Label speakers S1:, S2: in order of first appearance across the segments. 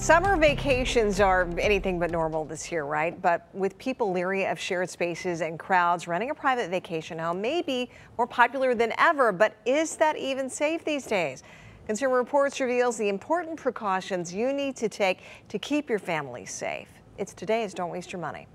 S1: Summer vacations are anything but normal this year, right? But with people leery of shared spaces and crowds, running a private vacation home may be more popular than ever. But is that even safe these days? Consumer Reports reveals the important precautions you need to take to keep your family safe. It's today's Don't Waste Your Money.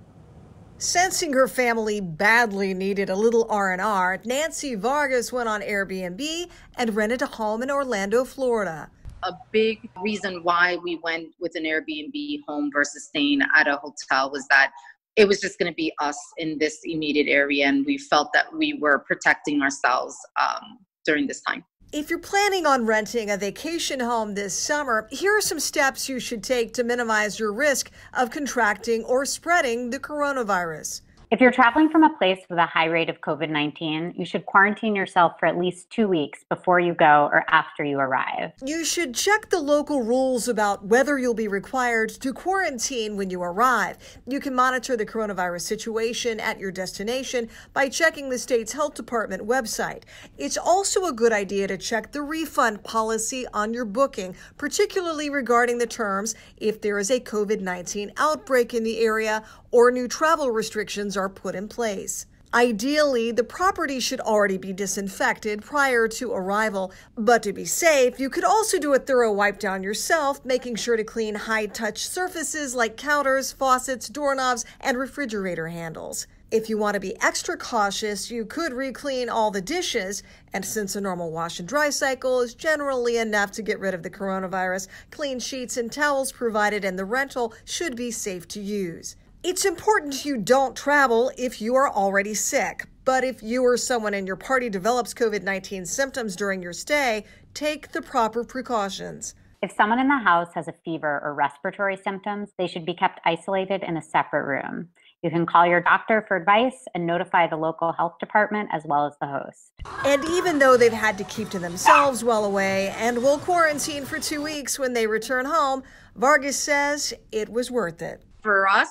S1: Sensing her family badly needed a little R&R, Nancy Vargas went on Airbnb and rented a home in Orlando, Florida
S2: a big reason why we went with an Airbnb home versus staying at a hotel was that it was just going to be us in this immediate area, and we felt that we were protecting ourselves um, during this time.
S1: If you're planning on renting a vacation home this summer, here are some steps you should take to minimize your risk of contracting or spreading the coronavirus.
S3: If you're traveling from a place with a high rate of COVID 19, you should quarantine yourself for at least two weeks before you go or after you arrive.
S1: You should check the local rules about whether you'll be required to quarantine when you arrive. You can monitor the coronavirus situation at your destination by checking the state's health department website. It's also a good idea to check the refund policy on your booking, particularly regarding the terms if there is a COVID 19 outbreak in the area or new travel restrictions are put in place. Ideally, the property should already be disinfected prior to arrival, but to be safe, you could also do a thorough wipe down yourself, making sure to clean high touch surfaces like counters, faucets, doorknobs, and refrigerator handles. If you want to be extra cautious, you could re-clean all the dishes, and since a normal wash and dry cycle is generally enough to get rid of the coronavirus, clean sheets and towels provided in the rental should be safe to use. It's important you don't travel if you are already sick. But if you or someone in your party develops COVID 19 symptoms during your stay, take the proper precautions.
S3: If someone in the house has a fever or respiratory symptoms, they should be kept isolated in a separate room. You can call your doctor for advice and notify the local health department as well as the host.
S1: And even though they've had to keep to themselves well away and will quarantine for two weeks when they return home, Vargas says it was worth it.
S2: For us,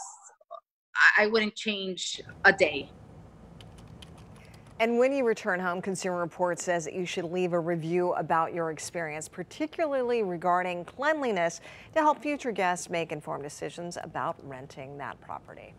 S2: I wouldn't change a day.
S1: And when you return home, Consumer Reports says that you should leave a review about your experience, particularly regarding cleanliness, to help future guests make informed decisions about renting that property.